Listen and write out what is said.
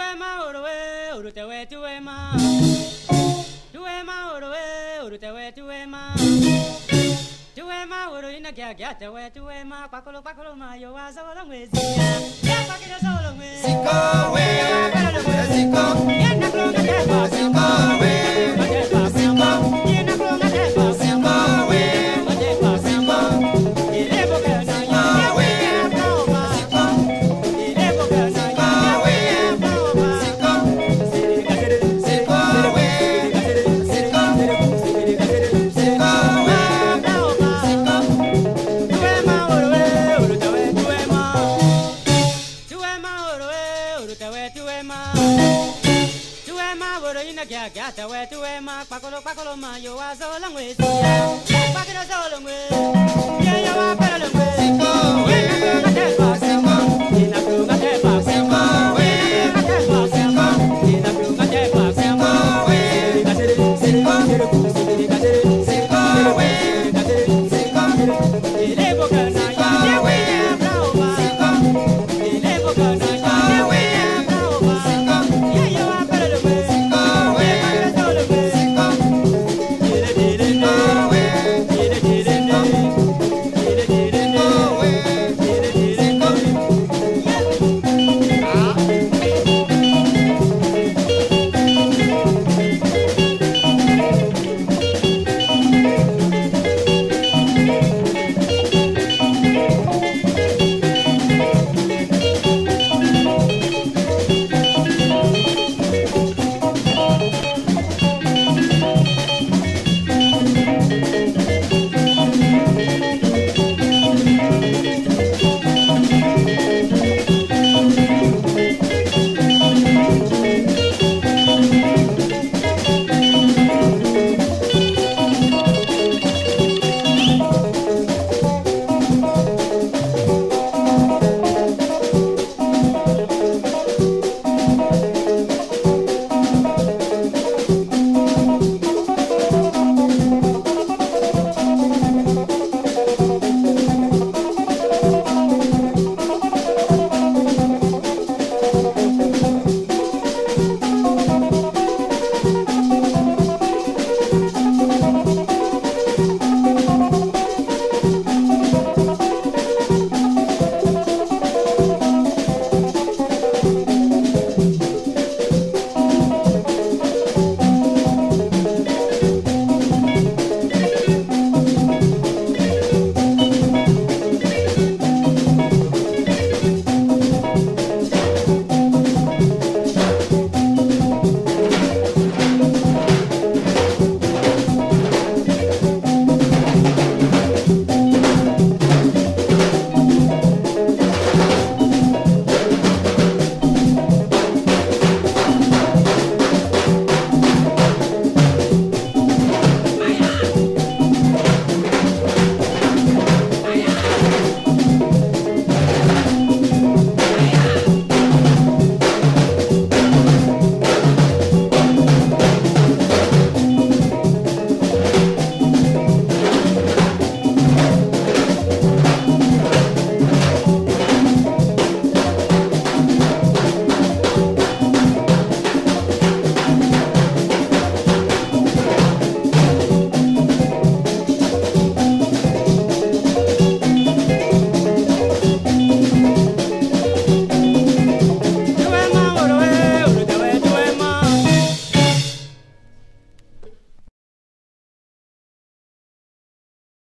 Tuema orowe, eh, urutewe tuema. Tuema orowe, eh, urutewe tuema. Tuema ah, oro ina kya kya tewe tuema kwakolo kwakolo ma yo wa solo mwezi. Ya uruke we tuwe ma. Tuwe ma woro ina gya gya ta we tuwe ma. Pakolo pakolo ma yo wa zo la ngwe. Pakolo zo la ngwe. Ye yo wa pakolo la ngwe. Siko we na te pa siko ina ku na te pa siko we na te pa siko ina ku na te pa siko we na te siko siko siko siko we na te siko siko